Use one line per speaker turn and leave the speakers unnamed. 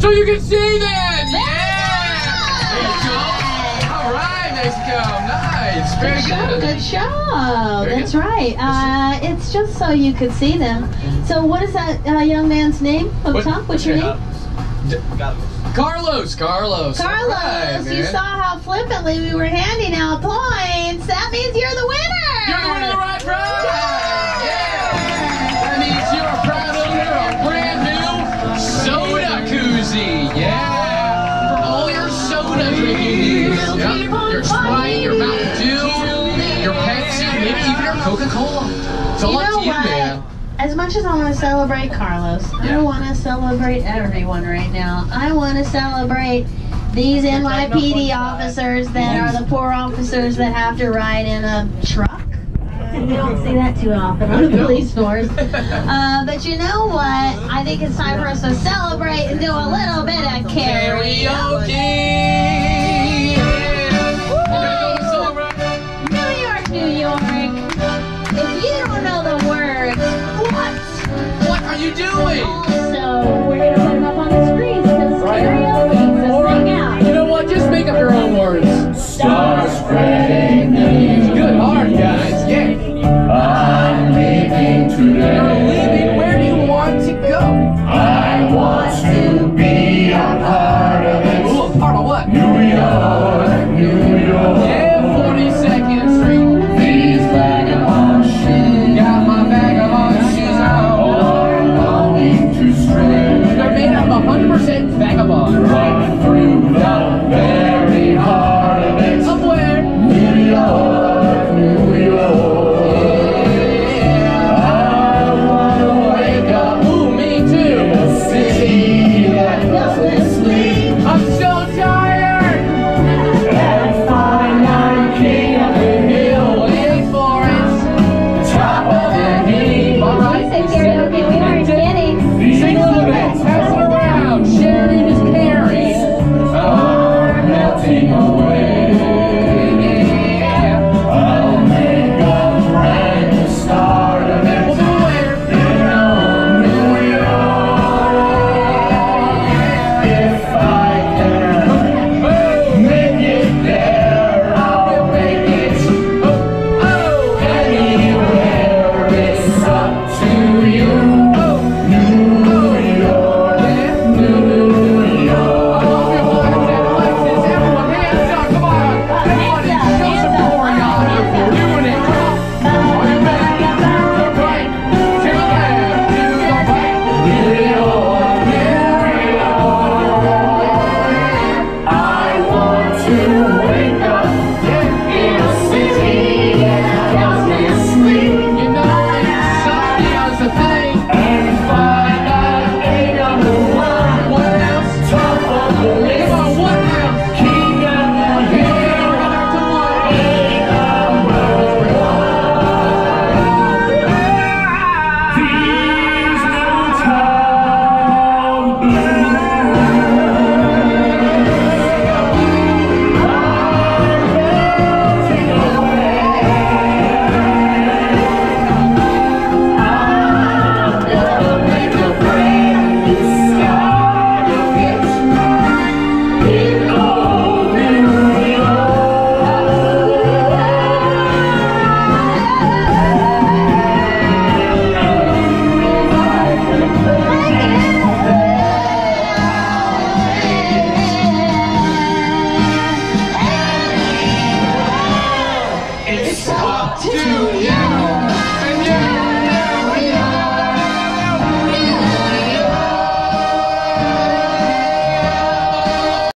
So you can see then! Yeah! There you go. All right, Mexico. Nice. Very
Good show,
good.
good show.
Very
That's
good.
right. Uh, it's just so you could see them. So, what is that uh, young man's name up
What-
top? What's your name?
Carlos, Carlos.
Carlos.
right,
you saw how flippantly we were handing out points. That means you're the winner.
You're the winner Yep. Your Sprite, your Mountain Dew, your Pepsi, maybe even your Coca-Cola. It's all
You
up
know
to you,
what?
man.
As much as I want to celebrate Carlos, I
Yeah.
want to celebrate everyone right now. I want to celebrate these NYPD officers that are the poor officers that have to ride in a truck. You don't see that too often on a police force. Uh, but you know what? I think it's time for us to celebrate and do a little bit of karaoke.
Karaoke! Good hard, guys. Yeah.
I'm leaving
You're
today.
leaving. Where do you want to go?
I want to be a part of it.
Ooh, part of what?
New York, New York.
Yeah, 42nd Street.
These vagabond shoes
Got my vagabond shoes on.
are longing to
They're made of 100% vagabond.
right through the very